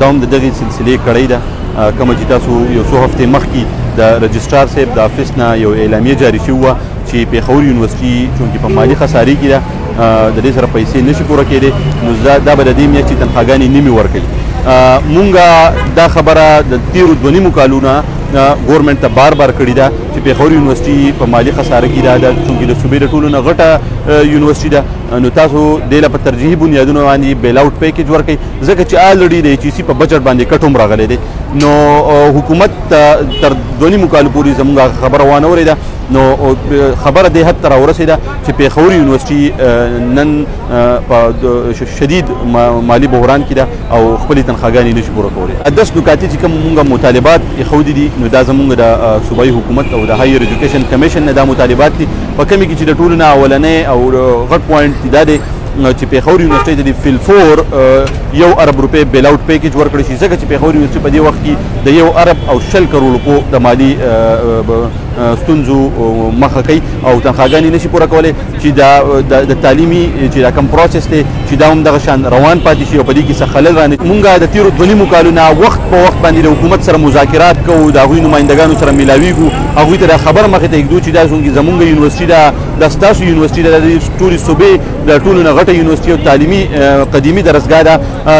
دا هم د دغې سلسلې کړۍ ده کومه چې تاسو یو څو هفتې مخکې د رجسټرار صاحب د افیس نه یو اعلامیه جاري شوې وه چې پېښور یونیورسټي چونکې په مالي خسارې کې ده د دې سره پیسې نشي پوره کېدی نو دا به د دې میاشتې تنخواګانې نیمې ورکوي مونږه دا خبره د تیرو دوه نیمو کالو نه ګورنمنت ته بار بار کړې ده چې پېښور یونیورسيټي په مالی خساره کې ده د چونګې د صوبې د ټولو نه غټه یونیورسيټي ده نو تاسو د لا په ترجیحي بنیادونو باندې بیل اوټ پیکج ورکړئ ځکه چې آلرډي د ایچ ای سي په بجټ باندې کټ هم راغلی دی نو حکومت تر دوه نیمو کالو پورې زموږ خبره وانه ورېده نو خبره دې حد ته راورسېده چې پېښور یونیورسټي نن په شدید مالي بحران کې ده او خپلې تنخواګانې نشي پوره کولی داس نکاتې چې کوم موږ مطالبات ایښودي دي نو دا زموږ د صوبایي حکومت او د هایر ایجوکیشن کمیشن نه دا مطالبات دي په کومې کې چې د ټولو نه اولنې او غټ پوینټ دا دی چې پیښور یونیورسټۍ ته د فیل فور یو ارب روپۍ بیل آوټ پیکج ورکړی شي ځکه چې پیښور یونیورسټۍ په دې وخت کې د یو ارب او شل کرور روپو د مالی ستونزو مخه کوي او تنخواګانې نشي پوره کولی چې دا د تعلیمي چې دا کم پروسس دی چې دا هم دغه شان روان پاتې شي او په دې کې څه خلل رانه مونږ د تیرو دوه نیمو کالو نه وخت په وخت باندې د حکومت سره مذاکرات کوو د هغوی نمایندګانو سره ملاویږو هغوی ته دا خبر مخې ته ږدو چې دا زمونږ یونیورسټي دا دا ستاسو یونیورسيټي ده د ټولې صوبې د ټولو نه غټه یونیورسيټي او تعلیمي قدیمي درسګاه ده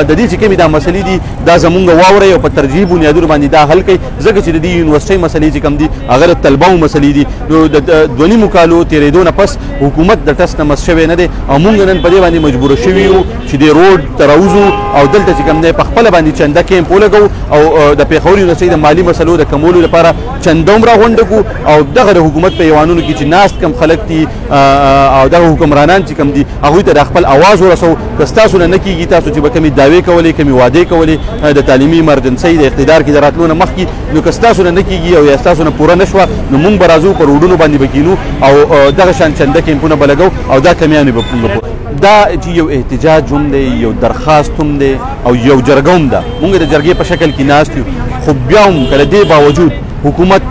د دې چې کومې دا مسلې دي دا زمونږ واورئ او په ترجیح بنیادونو باندې دا حل کړئ ځکه چې د دې یونیورسيټۍ مسلې چې کوم دي هغه د طلباو مسلې دي نو د دوه نیمو کالو تېرېدو نه پس حکومت د ټس نه مس شوی نه دی او مونږ نن په دې باندې مجبور شوي یو چې د روډ ته راوځو او دلته چې کوم دی په خپله باندې چنده کیمپ ولګو او د پېښور یونیورسيټۍ د مالي مسلو د کمولو لپاره چنده عمره غونډه کو او دغه د حکومت په ایوانونو کې چې ناست کم خلک دي او دغه حکمرانان چې کم دي هغوی ته د خپل اواز ورسو که ستاسو نه نه کیږي تاسو چې به کومې دعوې کولې کومې وعدې کولې د تعلیمي ایمرجنسۍ د اقتدار کې د راتلو نه مخکې نو که ستاسو نه نه کیږي او یا ستاسو نه پوره نه شوه نو موږ به راځو پر روډونو باندې به کینو او دغه شان چنده کیمپونه به لګو او دا کمیانې به دا چې یو احتجاج هم دی یو درخواست هم دی او یو جرګه هم ده مونږ د جرګې په شکل کې ناست یو خو بیا هم که د دې باوجود حکومت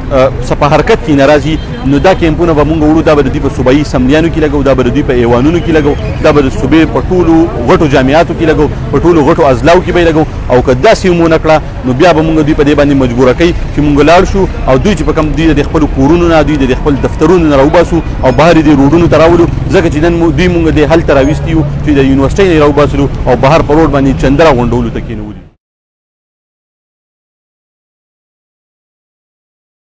څه په حرکت کې نه راځي نو دا کیمپونه به مونږ وړو دا به د دوی په صوبایي اسمبلیانو کې لګو دا به د دوی په ایوانونو کې لګو دا به د صوبې په ټولو غټو جامعاتو کې لګو په ټولو غټو اضلاعو کې به یې لګو او که داسې هم ونه کړه نو بیا به مونږ دوی په دې باندې مجبوره کوي چې مونږ لاړ شو او دوی چې په کوم دوی د خپلو کورونو نه دوی د خپل دفترونو نه راوباسو او بهر یې دې روډونو ته راولو ځکه چې نن دوی مونږ دې هلته راوستي یو چې د یونیورسټۍ نه یې راوباسلو او بهر په روډ باندې چندرا غونډولو ته کېنولي.